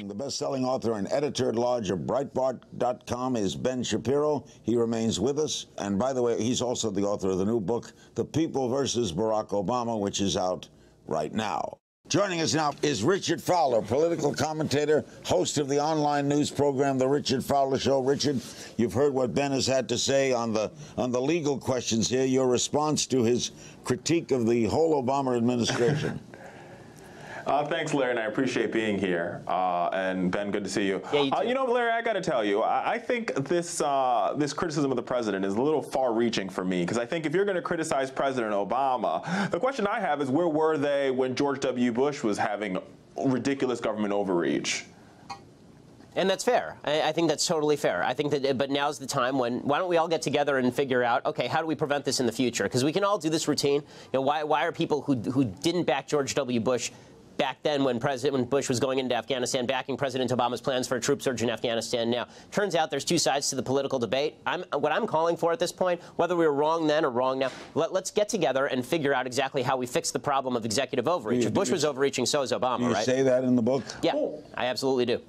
The best-selling author and editor-at-large of Breitbart.com is Ben Shapiro. He remains with us. And by the way, he's also the author of the new book, The People versus Barack Obama, which is out right now. Joining us now is Richard Fowler, political commentator, host of the online news program, The Richard Fowler Show. Richard, you've heard what Ben has had to say on the on the legal questions here. Your response to his critique of the whole Obama administration. Uh, thanks, Larry, and I appreciate being here. Uh, and Ben, good to see you. Yeah, you, uh, you know, Larry, I got to tell you, I, I think this uh, this criticism of the president is a little far-reaching for me because I think if you're going to criticize President Obama, the question I have is where were they when George W. Bush was having ridiculous government overreach? And that's fair. I, I, think that's totally fair. I think that, but now's the time when why don't we all get together and figure out, okay, how do we prevent this in the future? Because we can all do this routine. You know, why why are people who who didn't back George W. Bush back then when President Bush was going into Afghanistan, backing President Obama's plans for a troop surge in Afghanistan. Now, turns out there's two sides to the political debate. I'm, what I'm calling for at this point, whether we were wrong then or wrong now, let, us get together and figure out exactly how we fix the problem of executive overreach. if Bush was overreaching, so is Obama, do you right? say that in the book? Yeah, I absolutely do.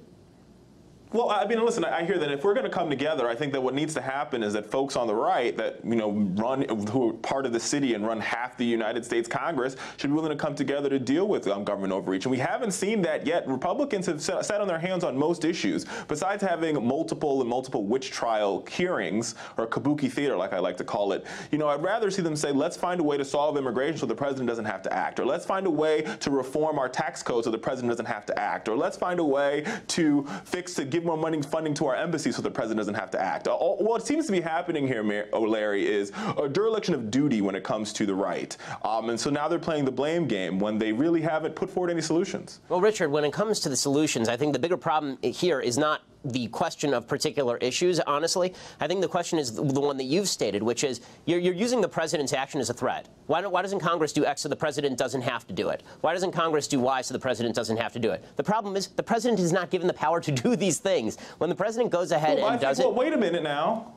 Well, I mean, listen, I hear that if we're going to come together, I think that what needs to happen is that folks on the right that, you know, run, who are part of the city and run half the United States Congress should be willing to come together to deal with um, government overreach. And we haven't seen that yet. Republicans have sat on their hands on most issues. Besides having multiple and multiple witch trial hearings, or kabuki theater, like I like to call it, you know, I'd rather see them say, let's find a way to solve immigration so the president doesn't have to act. Or let's find a way to reform our tax code so the president doesn't have to act. Or let's find a way to fix, to give more money funding to our embassy so the president doesn't have to act. What seems to be happening here, O'Leary, is a dereliction of duty when it comes to the right. Um, and so now they're playing the blame game when they really haven't put forward any solutions. Well, Richard, when it comes to the solutions, I think the bigger problem here is not the question of particular issues, honestly. I think the question is the one that you've stated, which is you're, you're using the president's action as a threat. Why, why, doesn't Congress do X so the president doesn't have to do it? Why doesn't Congress do Y so the president doesn't have to do it? The problem is the president is not given the power to do these things. When the president goes ahead well, and does think, it. Well, wait a minute now.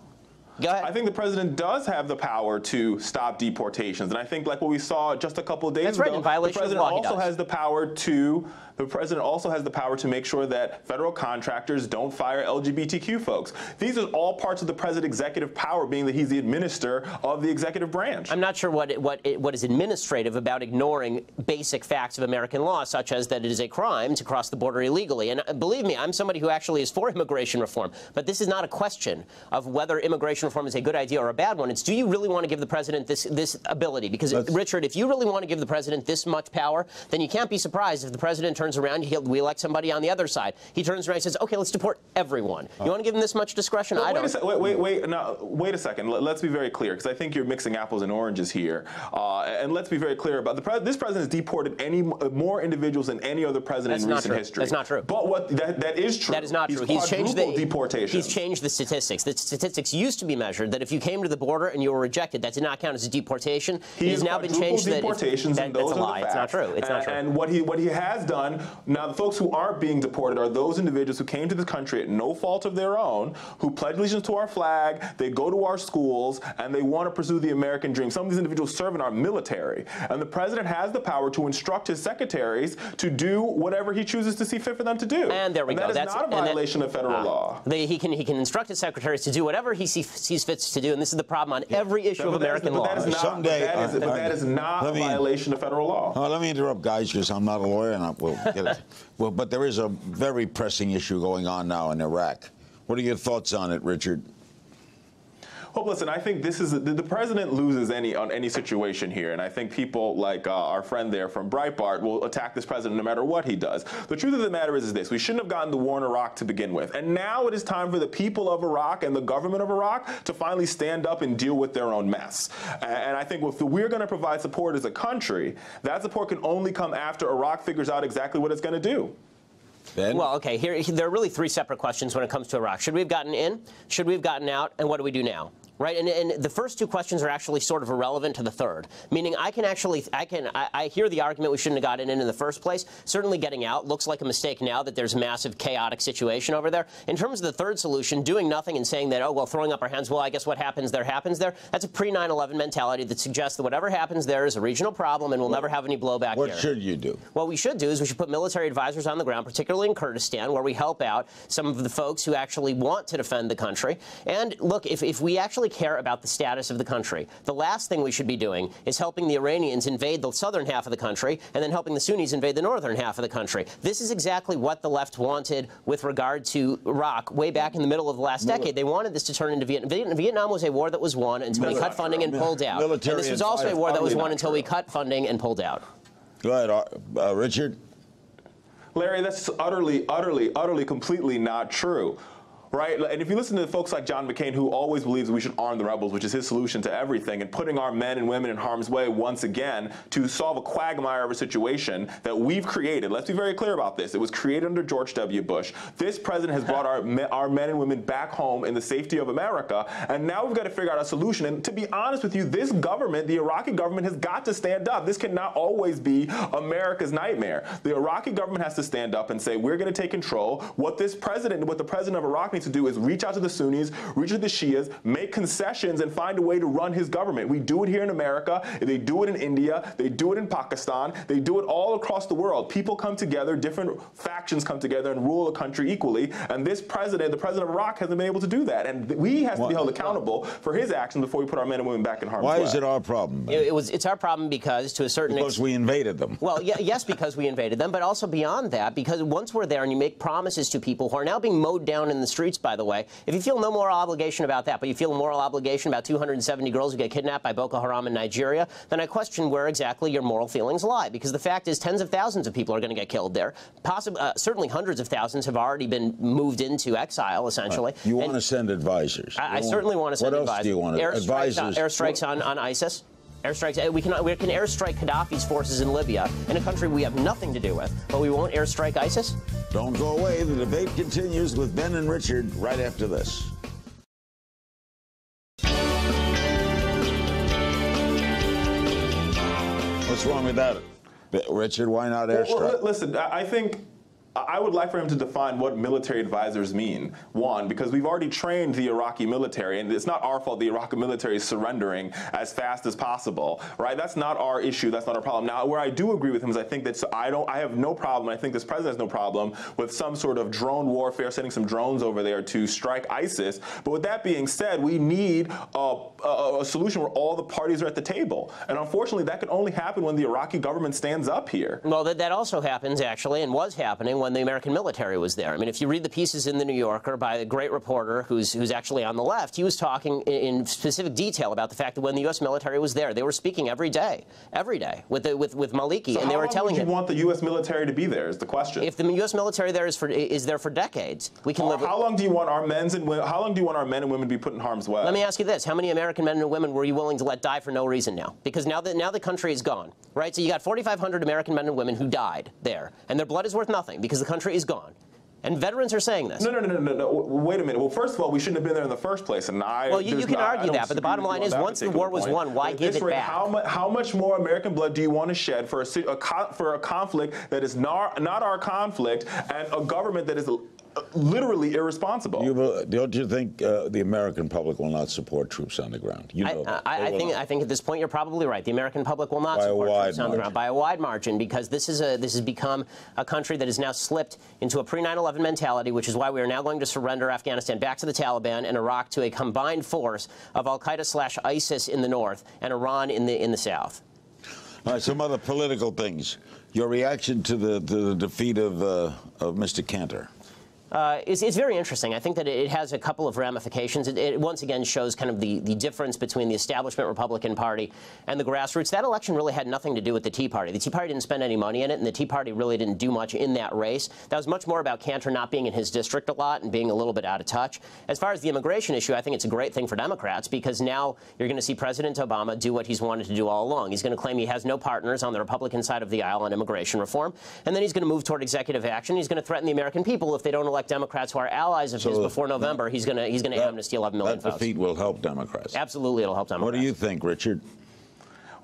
Go ahead. I think the president does have the power to stop deportations, and I think, like what we saw just a couple of days That's ago, right, the president also has the power to the president also has the power to make sure that federal contractors don't fire LGBTQ folks. These are all parts of the president's executive power, being that he's the administrator of the executive branch. I'm not sure what what what is administrative about ignoring basic facts of American law, such as that it is a crime to cross the border illegally. And uh, believe me, I'm somebody who actually is for immigration reform. But this is not a question of whether immigration reform is a good idea or a bad one. It's do you really want to give the president this this ability? Because That's Richard, if you really want to give the president this much power, then you can't be surprised if the president turns turns around, he'll, we elect somebody on the other side. He turns around and says, okay, let's deport everyone. You want to give him this much discretion? Well, I wait don't. Wait, wait, wait, no, wait a second. Let's be very clear, because I think you're mixing apples and oranges here. Uh, and let's be very clear about the pre this president has deported any more individuals than any other president That's in recent true. history. That's not true. But what that, that is true. That is not he's true. He's changed the deportations. He's changed the statistics. The statistics used to be measured that if you came to the border and you were rejected, that did not count as a deportation. He it has now been changed deportations that, if, that that's a lie. It's not true. It's and, not true. And what he what he has done now, the folks who aren't being deported are those individuals who came to this country at no fault of their own, who pledge allegiance to our flag, they go to our schools, and they want to pursue the American dream. Some of these individuals serve in our military. And the president has the power to instruct his secretaries to do whatever he chooses to see fit for them to do. And there we and go. That is That's not a violation that, of federal uh, law. They, he can he can instruct his secretaries to do whatever he see, sees fit to do, and this is the problem on every issue but of American but law. That is not, Someday, but that is, uh, that is not a me, violation of federal law. Uh, let me interrupt, guys, because I'm not a lawyer, and I will get it. Well, but there is a very pressing issue going on now in Iraq. What are your thoughts on it, Richard? Well, listen, I think this is the, the, president loses any on any situation here, and I think people like uh, our friend there from Breitbart will attack this president no matter what he does. The truth of the matter is, is this: we shouldn't have gotten the war in Iraq to begin with, and now it is time for the people of Iraq and the government of Iraq to finally stand up and deal with their own mess. And, and I think if we're going to provide support as a country, that support can only come after Iraq figures out exactly what it's going to do. Ben? Well, okay, here there are really three separate questions when it comes to Iraq. Should we have gotten in? Should we have gotten out? And what do we do now? Right? And, and, the first two questions are actually sort of irrelevant to the third. Meaning, I can actually, I can, I, I, hear the argument we shouldn't have gotten in in the first place. Certainly, getting out looks like a mistake now that there's a massive chaotic situation over there. In terms of the third solution, doing nothing and saying that, oh well, throwing up our hands, well, I guess what happens there happens there. That's a pre 9/11 mentality that suggests that whatever happens there is a regional problem and we'll never have any blowback what here. What should you do? What we should do is we should put military advisors on the ground, particularly in Kurdistan, where we help out some of the folks who actually want to defend the country. And look, if, if we actually care about the status of the country, the last thing we should be doing is helping the Iranians invade the southern half of the country and then helping the Sunnis invade the northern half of the country. This is exactly what the left wanted with regard to Iraq way back in the middle of the last decade. They wanted this to turn into Vietnam. Vietnam was a war that was won until we cut funding and pulled out. Military and this was also a war that was won until we cut funding and pulled out. Go ahead, uh, uh Richard. Larry, that's utterly, utterly, utterly, completely not true right? And if you listen to folks like John McCain, who always believes we should arm the rebels, which is his solution to everything, and putting our men and women in harm's way once again to solve a quagmire of a situation that we've created. Let's be very clear about this. It was created under George W. Bush. This president has brought our, our men and women back home in the safety of America, and now we've got to figure out a solution. And to be honest with you, this government, the Iraqi government, has got to stand up. This cannot always be America's nightmare. The Iraqi government has to stand up and say, we're going to take control. What this president, what the president of Iraq needs to do is reach out to the Sunnis, reach out to the Shias, make concessions, and find a way to run his government. We do it here in America. They do it in India. They do it in Pakistan. They do it all across the world. People come together, different factions come together and rule a country equally. And this president, the president of Iraq, hasn't been able to do that. And we have to be held accountable for his actions before we put our men and women back in harm's Why way. Why is it our problem? It, it, was. It's our problem because, to a certain because extent, we invaded them. Well, yeah, yes, because we invaded them, but also beyond that, because once we're there and you make promises to people who are now being mowed down in the streets, by the way, if you feel no moral obligation about that, but you feel a moral obligation about 270 girls who get kidnapped by Boko Haram in Nigeria, then I question where exactly your moral feelings lie. Because the fact is, tens of thousands of people are going to get killed there. Possibly, uh, certainly, hundreds of thousands have already been moved into exile, essentially. Right. You want to send advisors. I, I certainly want to send what advisors. What else do you want? Airstrikes, advisors. On, airstrikes on, on ISIS airstrikes. Uh, we can we can airstrike Gaddafi's forces in Libya, in a country we have nothing to do with, but we won't airstrike ISIS. Don't go away. The debate continues with Ben and Richard right after this. What's wrong with that? Richard, why not airstrike? Well, well, listen, I think I would like for him to define what military advisors mean. One, because we've already trained the Iraqi military, and it's not our fault the Iraqi military is surrendering as fast as possible, right? That's not our issue. That's not our problem. Now, where I do agree with him is I think that I don't, I have no problem. I think this president has no problem with some sort of drone warfare, sending some drones over there to strike ISIS. But with that being said, we need a, a, a solution where all the parties are at the table, and unfortunately, that can only happen when the Iraqi government stands up here. Well, that, that also happens actually, and was happening when when the American military was there. I mean, if you read the pieces in the New Yorker by a great reporter who's who's actually on the left, he was talking in, in specific detail about the fact that when the U.S. military was there, they were speaking every day, every day with the, with with Maliki, so and they were telling him. How long you want the U.S. military to be there? Is the question. If the U.S. military there is for is there for decades, we can live. How long do you want our men's and how long do you want our men and women to be put in harm's way? Let me ask you this: How many American men and women were you willing to let die for no reason now? Because now that now the country is gone, right? So you got 4,500 American men and women who died there, and their blood is worth nothing because the country is gone. And veterans are saying this. No, no, no, no, no, no. Wait a minute. Well, first of all, we shouldn't have been there in the first place. And I. Well, you, you can not, argue that, but the bottom line is, once the war was point. won, why give it rate, back? How, mu how much more American blood do you want to shed for a, a for a conflict that is not not our conflict and a government that is literally irresponsible. You, don't you think uh, the American public will not support troops on the ground? You know I, I, I think not. I think at this point you're probably right. The American public will not by support troops margin. on the ground by a wide margin because this is a this has become a country that has now slipped into a pre-9/11 mentality, which is why we are now going to surrender Afghanistan back to the Taliban and Iraq to a combined force of Al Qaeda slash ISIS in the north and Iran in the in the south. All right, some other political things. Your reaction to the to the defeat of uh, of Mr. Cantor. Uh, it's, it's, very interesting. I think that it has a couple of ramifications. It, it, once again shows kind of the, the difference between the establishment Republican Party and the grassroots. That election really had nothing to do with the Tea Party. The Tea Party didn't spend any money in it, and the Tea Party really didn't do much in that race. That was much more about Cantor not being in his district a lot and being a little bit out of touch. As far as the immigration issue, I think it's a great thing for Democrats because now you're going to see President Obama do what he's wanted to do all along. He's going to claim he has no partners on the Republican side of the aisle on immigration reform, and then he's going to move toward executive action. He's going to threaten the American people if they don't elect elect Democrats who are allies of his before uh, November, he's going to he's going to amnesty 11 million That votes. defeat will help Democrats. Absolutely, it'll help Democrats. What do you think, Richard?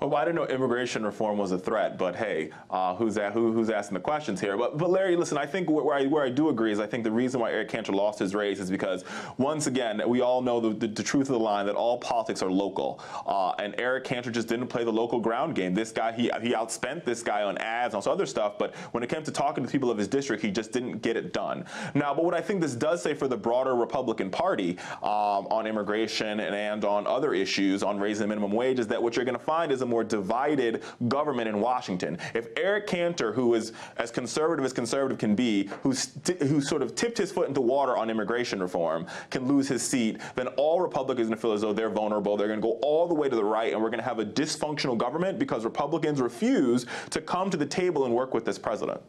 Well, I didn't know immigration reform was a threat, but hey, uh, who's who, who's asking the questions here? But, but Larry, listen, I think where, I, where I do agree is I think the reason why Eric Cantor lost his race is because once again we all know the, the, the truth of the line that all politics are local, uh, and Eric Cantor just didn't play the local ground game. This guy he he outspent this guy on ads and also other stuff, but when it came to talking to people of his district, he just didn't get it done. Now, but what I think this does say for the broader Republican Party um, on immigration and, and on other issues on raising the minimum wage is that what you're going to find is a more divided government in Washington. If Eric Cantor, who is as conservative as conservative can be, who's who sort of tipped his foot into water on immigration reform, can lose his seat, then all Republicans are going to feel as though they're vulnerable. They're going to go all the way to the right, and we're going to have a dysfunctional government because Republicans refuse to come to the table and work with this president.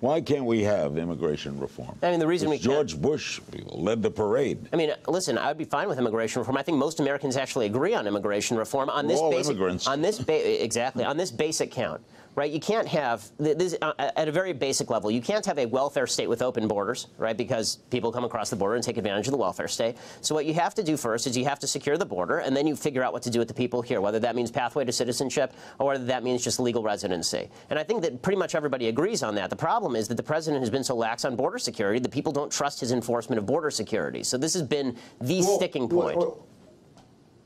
Why can't we have immigration reform? I mean, the reason we Because can't- George Bush led the parade. I mean, listen, I would be fine with immigration reform. I think most Americans actually agree on immigration reform on We're this all basic immigrants. on this ba- exactly on this basic count. Right, you can't have this uh, at a very basic level. You can't have a welfare state with open borders, right? Because people come across the border and take advantage of the welfare state. So what you have to do first is you have to secure the border, and then you figure out what to do with the people here, whether that means pathway to citizenship or whether that means just legal residency. And I think that pretty much everybody agrees on that. The problem is that the president has been so lax on border security that people don't trust his enforcement of border security. So this has been the Well, sticking well, point. well,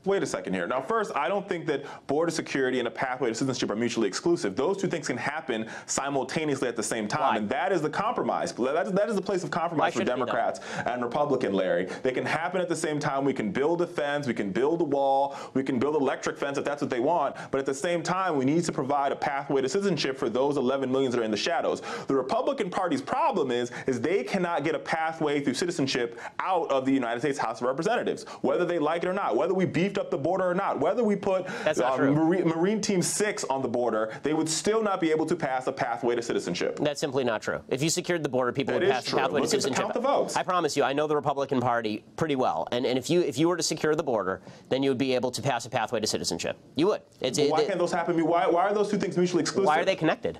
Wait a second here. Now, first, I don't think that border security and a pathway to citizenship are mutually exclusive. Those two things can happen simultaneously at the same time, Why? and that is the compromise. That is, that is the place of Why compromise for be done? Democrats and Republican, Larry. They can happen at the same time. We can build a fence, we can build a wall, we can build electric fence if that's what they want. But at the same time, we need to provide a pathway to citizenship for those 11 millions that are in the shadows. The Republican Party's problem is, is they cannot get a pathway through citizenship out of the United States House of Representatives, whether they like it or not, whether we beefed up the border or not, whether we put uh. Marine, Marine Team 6 on the border, they would still not be able to pass a pathway to citizenship. That's simply not true. If you secured the border, people That would pass true. pathway to Look the citizenship. count the votes. I promise you, I know the Republican Party pretty well, and, and if you if you were to secure the border, then you would be able to pass a pathway to citizenship. You would. It's, But why it- can't those happen? Why, why are those two things mutually exclusive? why are they connected?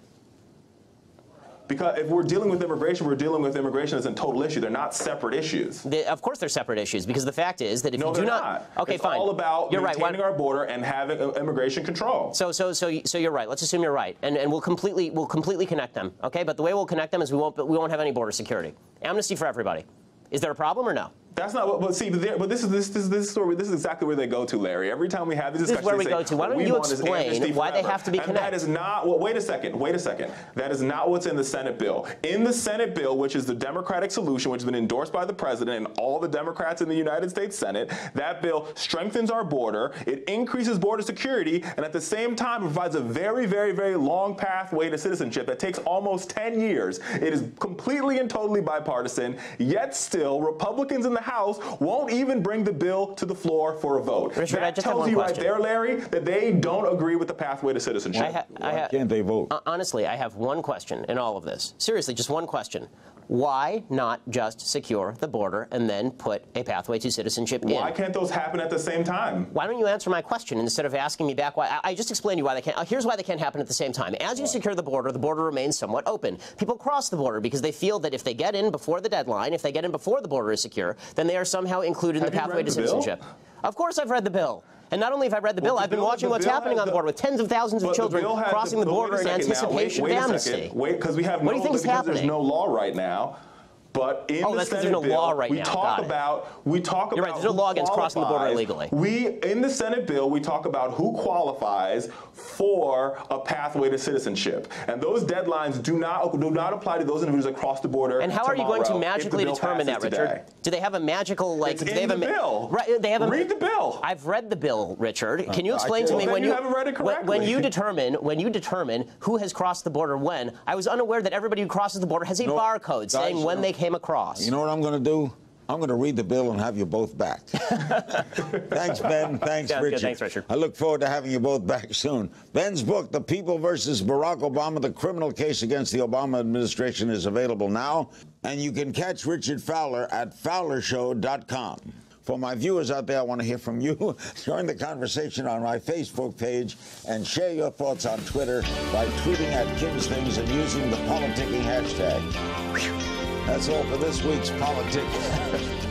Because if we're dealing with immigration, we're dealing with immigration as a total issue. They're not separate issues. They, of course, they're separate issues because the fact is that if No, you do not. okay, it's fine. all about you're right. maintaining Why- our border and having uh, immigration control. So, so, so, so you're right. Let's assume you're right, and, and we'll completely, we'll completely connect them. Okay, but the way we'll connect them is we won't, we won't have any border security. Amnesty for everybody. Is there a problem or no? That's not what. But see, but, there, but this is this this this story. This is exactly where they go to, Larry. Every time we have these This is where we they go to. Why don't you explain why they have to be connected? and? That is not. Well, wait a second. Wait a second. That is not what's in the Senate bill. In the Senate bill, which is the Democratic solution, which has been endorsed by the president and all the Democrats in the United States Senate, that bill strengthens our border. It increases border security, and at the same time provides a very, very, very long pathway to citizenship that takes almost 10 years. It is completely and totally bipartisan. Yet still, Republicans in the House won't even bring the bill to the floor for a vote. Richard, that I just have tells one you question. right there, Larry, that they don't agree with the pathway to citizenship. I, ha- I Why can't they vote? Uh, honestly, I have one question in all of this. Seriously, just one question. Why not just secure the border and then put a pathway to citizenship in? Why can't those happen at the same time? Why don't you answer my question instead of asking me back why? I I just explained to you why they can't. uh, Here's why they can't happen at the same time. As you secure the border, the border remains somewhat open. People cross the border because they feel that if they get in before the deadline, if they get in before the border is secure, then they are somehow included in Have the pathway read to the bill? citizenship. Of course, I've read the bill. And not only have I read the Well, bill, the I've been bill- watching what's happening on the the- border with tens of thousands of the children crossing the wait border in second now. Wait- anticipation wait of amnesty. second. Wait, because we have What do you think is because there's no law right now. But in Oh, the that's Senate there's no bill, law right we now. talk Got it. about we talk You're right, there's no law against crossing the border illegally. We in the Senate bill we talk about who qualifies for a pathway to citizenship, and those deadlines do not do not apply to those individuals that cross the border. And how are you going to tomorrow if the magically determine that, Richard? today. Do they have a magical like? It's do in they have the a bill. Right? They have a. Read the bill. I've read the bill, Richard. Uh, Can you explain to can't- me Well, when you you haven't read it when, when you determine when you determine who has crossed the border when? I was unaware that everybody who crosses the border has a No, barcode saying when they came across. You know what I'm going to do? I'm going to read the bill and have you both back. Thanks, Ben. Thanks, Sounds good. Richard. Thanks, Richard. I look forward to having you both back soon. Ben's book, The People versus Barack Obama, the criminal case against the Obama administration, is available now. And you can catch Richard Fowler at fowlershow.com. For my viewers out there, I want to hear from you. Join the conversation on my Facebook page and share your thoughts on Twitter by tweeting at King's Things and using the politicking hashtag. That's all for this week's Politic.